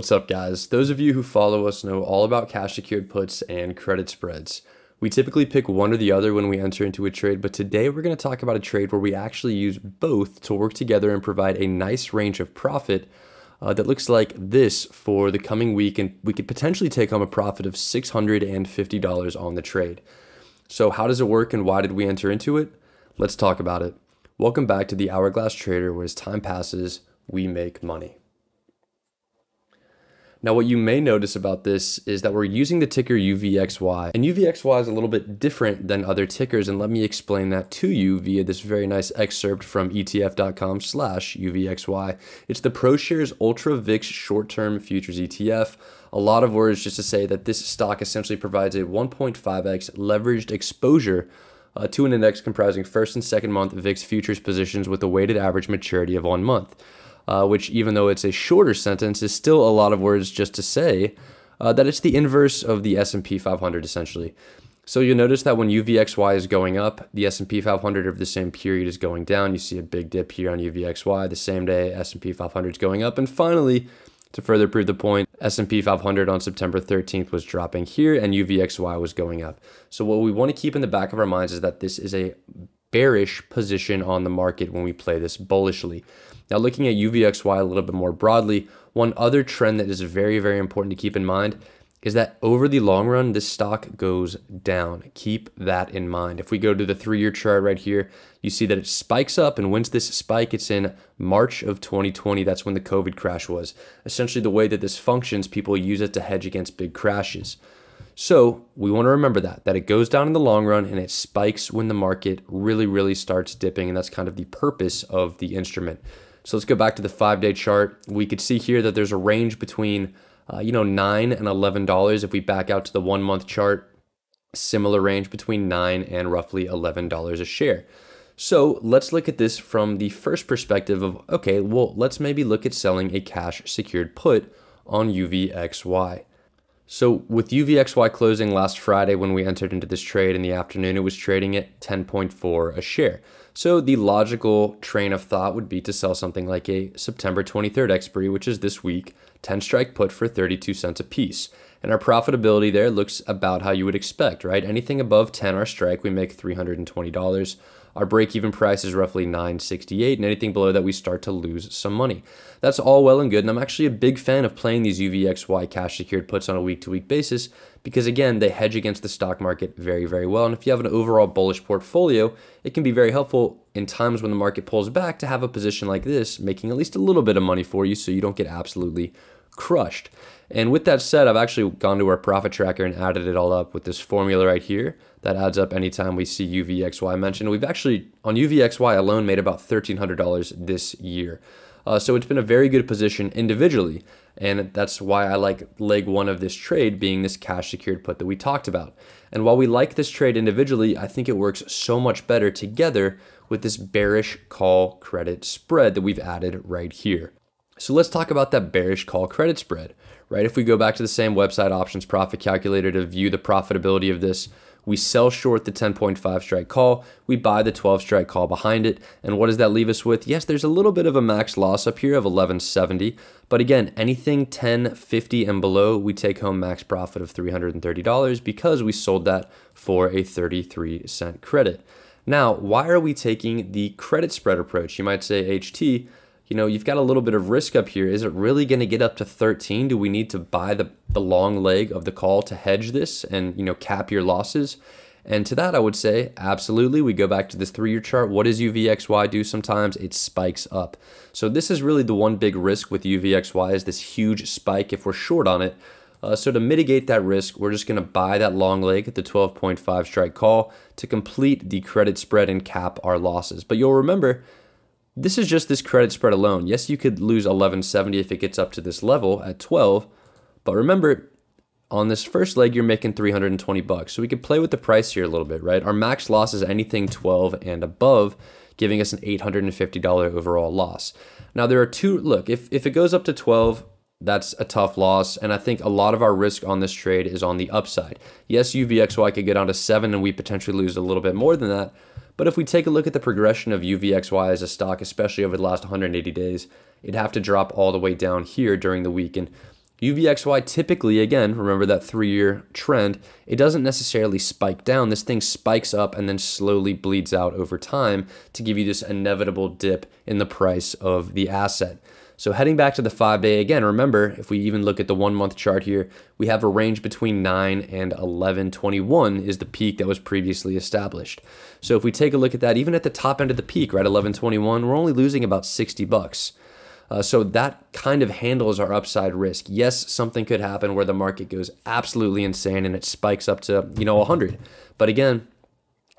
What's up, guys? Those of you who follow us know all about cash secured puts and credit spreads. We typically pick one or the other when we enter into a trade, but today we're going to talk about a trade where we actually use both to work together and provide a nice range of profit uh, that looks like this for the coming week, and we could potentially take home a profit of $650 on the trade. So, how does it work and why did we enter into it? Let's talk about it. Welcome back to the Hourglass Trader, where as time passes, we make money. Now, what you may notice about this is that we're using the ticker UVXY, and UVXY is a little bit different than other tickers, and let me explain that to you via this very nice excerpt from ETF.com slash UVXY. It's the ProShares Ultra VIX Short-Term Futures ETF. A lot of words just to say that this stock essentially provides a 1.5x leveraged exposure uh, to an index comprising first and second month VIX futures positions with a weighted average maturity of one month uh, which, even though it's a shorter sentence, is still a lot of words just to say uh, that it's the inverse of the S&P 500 essentially. So you'll notice that when UVXY is going up, the S&P 500 of the same period is going down. You see a big dip here on UVXY. The same day, S&P 500 is going up, and finally, to further prove the point, S&P 500 on September 13th was dropping here, and UVXY was going up. So what we want to keep in the back of our minds is that this is a bearish position on the market when we play this bullishly. Now, looking at UVXY a little bit more broadly, one other trend that is very, very important to keep in mind is that over the long run, this stock goes down. Keep that in mind. If we go to the three year chart right here, you see that it spikes up. And when's this spike? It's in March of 2020. That's when the COVID crash was. Essentially, the way that this functions, people use it to hedge against big crashes. So we want to remember that, that it goes down in the long run and it spikes when the market really, really starts dipping. And that's kind of the purpose of the instrument. So let's go back to the five day chart. We could see here that there's a range between, uh, you know, nine and eleven dollars. If we back out to the one month chart, similar range between nine and roughly eleven dollars a share. So let's look at this from the first perspective of okay, well, let's maybe look at selling a cash secured put on UVXY. So with UVXY closing last Friday when we entered into this trade in the afternoon, it was trading at 10.4 a share. So the logical train of thought would be to sell something like a September 23rd expiry, which is this week, 10 strike put for 32 cents a piece. And our profitability there looks about how you would expect, right? Anything above 10 our strike, we make $320. Our break even price is roughly 968 and anything below that we start to lose some money. That's all well and good and I'm actually a big fan of playing these UVXY cash secured puts on a week to week basis because again, they hedge against the stock market very very well and if you have an overall bullish portfolio, it can be very helpful in times when the market pulls back to have a position like this making at least a little bit of money for you so you don't get absolutely crushed. And with that said, I've actually gone to our profit tracker and added it all up with this formula right here that adds up anytime we see UVXY mentioned. We've actually, on UVXY alone, made about $1,300 this year. Uh, so it's been a very good position individually. And that's why I like leg one of this trade being this cash secured put that we talked about. And while we like this trade individually, I think it works so much better together with this bearish call credit spread that we've added right here. So let's talk about that bearish call credit spread, right? If we go back to the same website options profit calculator to view the profitability of this, we sell short the 10.5 strike call, we buy the 12 strike call behind it, and what does that leave us with? Yes, there's a little bit of a max loss up here of 1170, but again, anything 1050 and below, we take home max profit of $330 because we sold that for a 33 cent credit. Now, why are we taking the credit spread approach? You might say, HT, you know, you've got a little bit of risk up here. Is it really going to get up to 13? Do we need to buy the, the long leg of the call to hedge this and, you know, cap your losses? And to that, I would say, absolutely. We go back to this three year chart. What does UVXY do sometimes? It spikes up. So, this is really the one big risk with UVXY is this huge spike if we're short on it. Uh, so, to mitigate that risk, we're just going to buy that long leg at the 12.5 strike call to complete the credit spread and cap our losses. But you'll remember, this is just this credit spread alone. Yes, you could lose 1170 if it gets up to this level at 12, but remember on this first leg you're making 320 bucks. So we could play with the price here a little bit, right? Our max loss is anything 12 and above, giving us an $850 overall loss. Now there are two look, if if it goes up to 12, that's a tough loss. And I think a lot of our risk on this trade is on the upside. Yes, UVXY could get down to seven and we potentially lose a little bit more than that. But if we take a look at the progression of UVXY as a stock, especially over the last 180 days, it'd have to drop all the way down here during the week. And UVXY typically, again, remember that three year trend, it doesn't necessarily spike down. This thing spikes up and then slowly bleeds out over time to give you this inevitable dip in the price of the asset. So heading back to the five day again, remember if we even look at the one month chart here, we have a range between 9 and 1121 is the peak that was previously established. So if we take a look at that, even at the top end of the peak, right, 1121, we're only losing about 60 bucks. Uh, so that kind of handles our upside risk. Yes, something could happen where the market goes absolutely insane and it spikes up to, you know, 100. But again,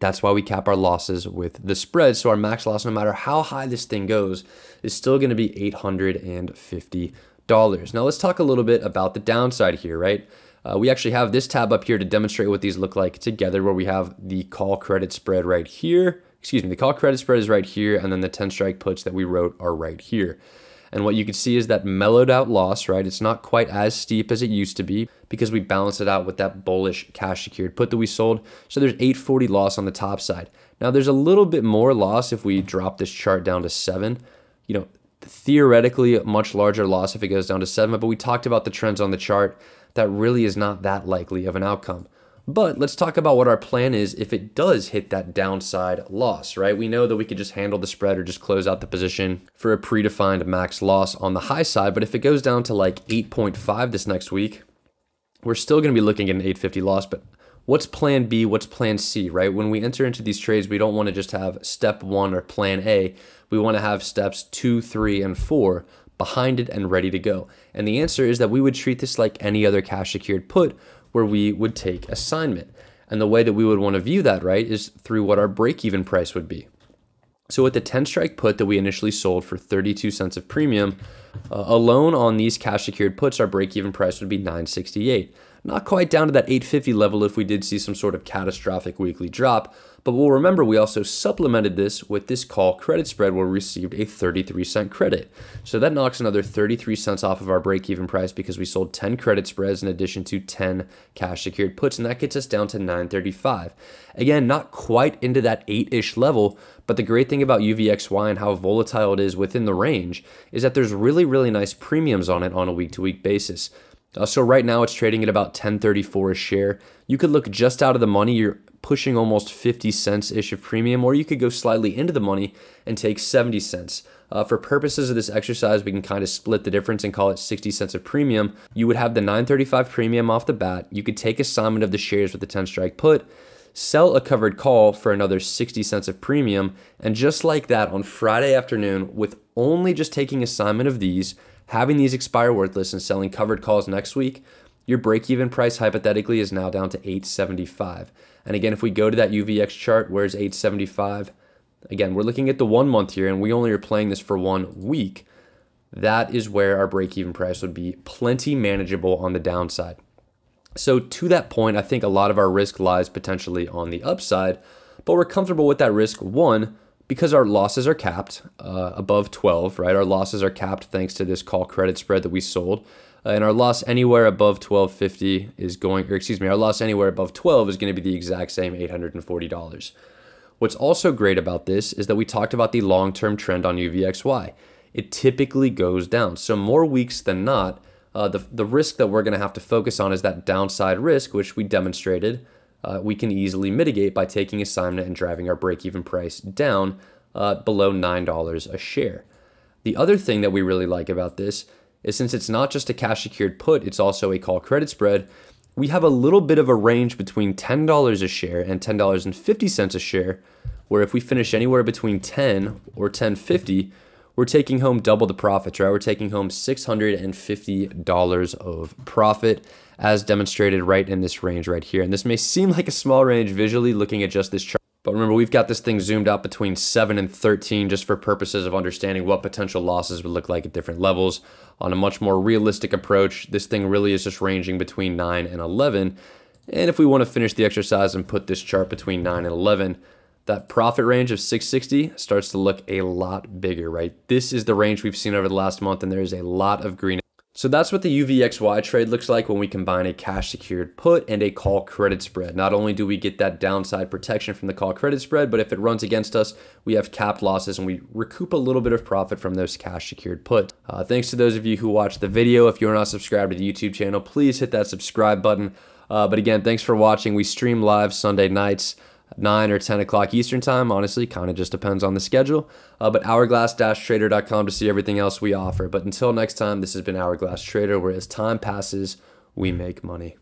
that's why we cap our losses with the spread. So our max loss, no matter how high this thing goes, is still going to be $850. Now let's talk a little bit about the downside here, right? Uh, we actually have this tab up here to demonstrate what these look like together, where we have the call credit spread right here. Excuse me, the call credit spread is right here, and then the 10 strike puts that we wrote are right here. And what you can see is that mellowed out loss, right? It's not quite as steep as it used to be because we balance it out with that bullish cash secured put that we sold. So there's 840 loss on the top side. Now there's a little bit more loss if we drop this chart down to seven. You know, theoretically a much larger loss if it goes down to seven, but we talked about the trends on the chart. That really is not that likely of an outcome. But let's talk about what our plan is if it does hit that downside loss, right? We know that we could just handle the spread or just close out the position for a predefined max loss on the high side. But if it goes down to like 8.5 this next week, we're still going to be looking at an 850 loss. But what's plan B? What's plan C, right? When we enter into these trades, we don't want to just have step one or plan A. We want to have steps two, three, and four behind it and ready to go. And the answer is that we would treat this like any other cash secured put where we would take assignment. And the way that we would want to view that, right, is through what our break even price would be. So with the 10 strike put that we initially sold for 32 cents of premium, uh, alone on these cash secured puts, our break even price would be 968. Not quite down to that 850 level if we did see some sort of catastrophic weekly drop, but we'll remember we also supplemented this with this call credit spread where we received a 33 cent credit. So that knocks another 33 cents off of our break even price because we sold 10 credit spreads in addition to 10 cash secured puts, and that gets us down to 935. Again, not quite into that 8 ish level, but the great thing about UVXY and how volatile it is within the range is that there's really, really nice premiums on it on a week to week basis. Uh, so right now it's trading at about 1034 a share. You could look just out of the money. You're pushing almost 50 cents ish of premium, or you could go slightly into the money and take 70 cents. Uh, for purposes of this exercise, we can kind of split the difference and call it 60 cents of premium. You would have the 935 premium off the bat. You could take assignment of the shares with the 10 strike put, sell a covered call for another 60 cents of premium, and just like that on Friday afternoon, with only just taking assignment of these, having these expire worthless and selling covered calls next week, your break even price hypothetically is now down to 875. And again, if we go to that UVX chart, where's 875? Again, we're looking at the one month here and we only are playing this for one week. That is where our break even price would be plenty manageable on the downside. So, to that point, I think a lot of our risk lies potentially on the upside, but we're comfortable with that risk. One, because our losses are capped uh, above 12, right? Our losses are capped thanks to this call credit spread that we sold. Uh, and our loss anywhere above 1250 is going, or excuse me, our loss anywhere above 12 is going to be the exact same $840. What's also great about this is that we talked about the long term trend on UVXY. It typically goes down. So, more weeks than not, uh, the, the risk that we're going to have to focus on is that downside risk, which we demonstrated uh, we can easily mitigate by taking assignment and driving our break even price down uh, below $9 a share. The other thing that we really like about this is since it's not just a cash secured put, it's also a call credit spread. We have a little bit of a range between $10 a share and $10.50 a share, where if we finish anywhere between 10 or 1050, we're taking home double the profits, right? We're taking home $650 of profit as demonstrated right in this range right here. And this may seem like a small range visually looking at just this chart. But remember, we've got this thing zoomed out between 7 and 13 just for purposes of understanding what potential losses would look like at different levels. On a much more realistic approach, this thing really is just ranging between 9 and 11. And if we want to finish the exercise and put this chart between 9 and 11, that profit range of 660 starts to look a lot bigger, right? This is the range we've seen over the last month, and there is a lot of green. So that's what the UVXY trade looks like when we combine a cash secured put and a call credit spread. Not only do we get that downside protection from the call credit spread, but if it runs against us, we have capped losses and we recoup a little bit of profit from those cash secured put. Uh, thanks to those of you who watched the video. If you're not subscribed to the YouTube channel, please hit that subscribe button. Uh, but again, thanks for watching. We stream live Sunday nights. 9 or 10 o'clock Eastern Time. Honestly, kind of just depends on the schedule. Uh, but hourglass-trader.com to see everything else we offer. But until next time, this has been Hourglass Trader, where as time passes, we make money.